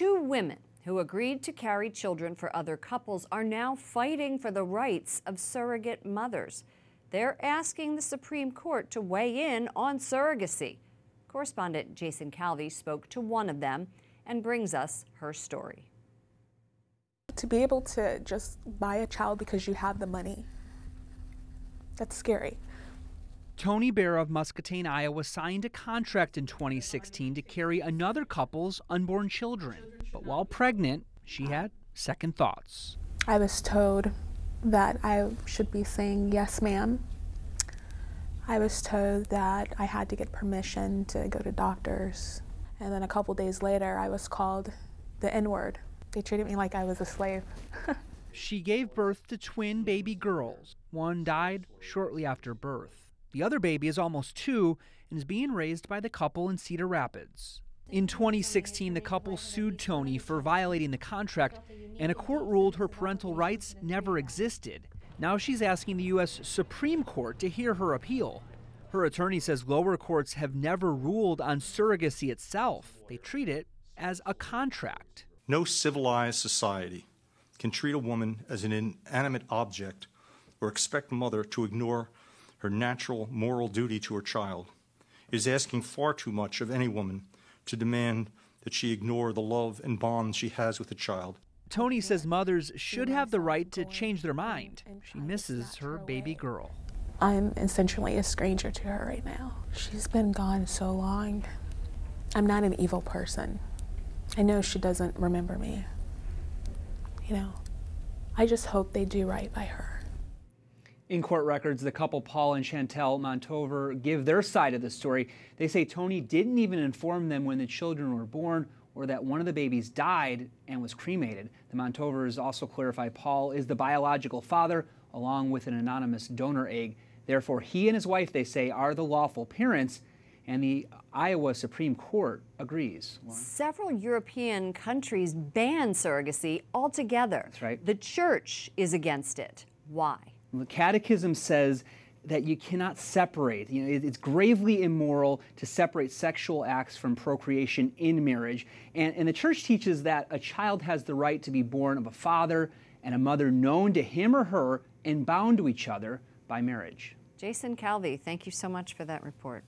Two women who agreed to carry children for other couples are now fighting for the rights of surrogate mothers. They're asking the Supreme Court to weigh in on surrogacy. Correspondent Jason Calvi spoke to one of them and brings us her story. To be able to just buy a child because you have the money, that's scary. Tony Bear of Muscatine, Iowa signed a contract in 2016 to carry another couple's unborn children. But while pregnant, she had second thoughts. I was told that I should be saying yes, ma'am. I was told that I had to get permission to go to doctors. And then a couple days later, I was called the N word. They treated me like I was a slave. she gave birth to twin baby girls. One died shortly after birth. The other baby is almost two and is being raised by the couple in Cedar Rapids. In 2016, the couple sued Tony for violating the contract, and a court ruled her parental rights never existed. Now she's asking the U.S. Supreme Court to hear her appeal. Her attorney says lower courts have never ruled on surrogacy itself, they treat it as a contract. No civilized society can treat a woman as an inanimate object or expect a mother to ignore her natural moral duty to her child. It is asking far too much of any woman to demand that she ignore the love and bond she has with the child. Tony says mothers should have the right to change their mind. She misses her baby girl. I'm essentially a stranger to her right now. She's been gone so long. I'm not an evil person. I know she doesn't remember me. You know, I just hope they do right by her. In court records, the couple Paul and Chantel Montover give their side of the story. They say Tony didn't even inform them when the children were born or that one of the babies died and was cremated. The Montovers also clarify Paul is the biological father along with an anonymous donor egg. Therefore, he and his wife, they say, are the lawful parents, and the Iowa Supreme Court agrees. Several European countries ban surrogacy altogether. That's right. The church is against it. Why? The Catechism says that you cannot separate. You know, it's gravely immoral to separate sexual acts from procreation in marriage. And, and the church teaches that a child has the right to be born of a father and a mother known to him or her and bound to each other by marriage. Jason Calvi, thank you so much for that report.